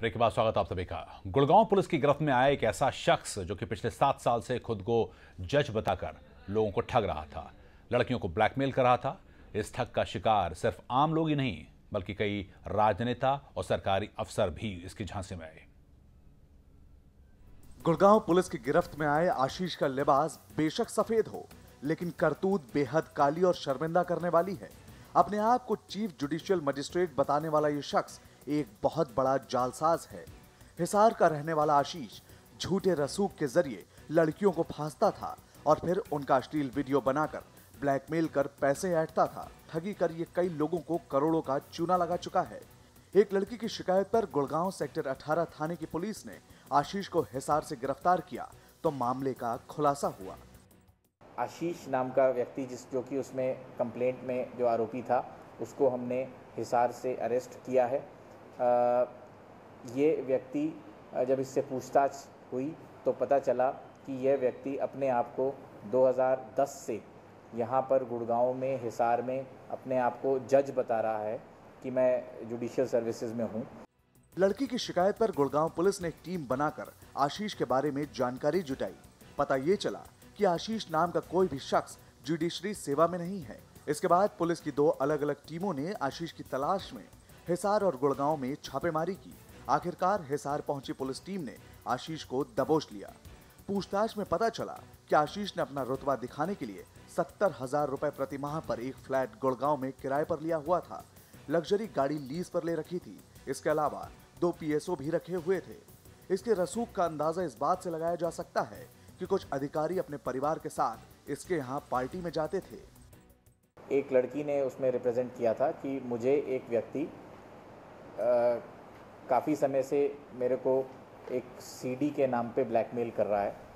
Break के बाद स्वागत आप सभी का। गुड़गांव पुलिस की गिरफ्त में आया एक ऐसा शख्स जो कि पिछले सात साल से खुद को जज बताकर लोगों को ठग रहा था। लड़कियों को ब्लैकमेल कर रहा था। इस ठग का शिकार सिर्फ़ आम लोग ही नहीं, बल्कि कई राजनेता और सरकारी अफसर भी इसकी झांसे में आए। गुड़गांव पुलिस की गिरफ्त में आए आशीष का लिबास बेशक सफ़ेद हो, लेकिन करतूत बेहद काली और शर्मिंदा करने वाली है। अपने आप को चीफ जुडिशियल मजिस्ट्रेट बताने वाला ये शख्स एक बहुत बड़ा जालसाज है। हिसार का रहने वाला आशीष झूठे रसूख के ज़रिए लड़कियों को फांसता था और फिर उनका अश्लील वीडियो बनाकर ब्लैकमेल कर पैसे ऐंठता था। ठगी कर ये कई लोगों को करोड़ों का चूना लगा चुका है। एक लड़की की शिकायत पर गुड़गांव सेक्टर 18 थाने की पुलिस ने आशीष को हिसार से गिरफ़्तार किया तो मामले का खुलासा हुआ। आशीष नाम का व्यक्ति जिस जो कि उसमें कंप्लेंट में जो आरोपी था, उसको हमने हिसार से अरेस्ट किया है। ये व्यक्ति जब इससे पूछताछ हुई तो पता चला कि यह व्यक्ति अपने आप को 2010 से यहाँ पर गुड़गांव में, हिसार में अपने आप को जज बता रहा है कि मैं जुडिशियल सर्विसेज़ में हूँ। लड़की की शिकायत पर गुड़गांव पुलिस ने एक टीम बनाकर आशीष के बारे में जानकारी जुटाई। पता ये चला कि आशीष नाम का कोई भी शख्स जुडिशरी सेवा में नहीं है। इसके बाद पुलिस की दो अलग अलग टीमों ने आशीष की तलाश में हिसार और गुड़गांव में छापेमारी की। आखिरकार हिसार पहुँची पुलिस टीम ने आशीष को दबोच लिया। पूछताछ में पता चला कि आशीष ने अपना रुतबा दिखाने के लिए सत्तर हज़ार रुपए प्रति माह पर एक फ्लैट गुड़गांव में किराए पर लिया हुआ था। लग्जरी गाड़ी लीज पर ले रखी थी। इसके अलावा दो पीएसओ भी रखे हुए थे। इसके रसूख का अंदाज़ा इस बात से लगाया जा सकता है कि कुछ अधिकारी अपने परिवार के साथ इसके यहाँ पार्टी में जाते थे। एक लड़की ने उसमें रिप्रेजेंट किया था कि मुझे एक व्यक्ति काफ़ी समय से मेरे को एक सीडी के नाम पे ब्लैकमेल कर रहा है।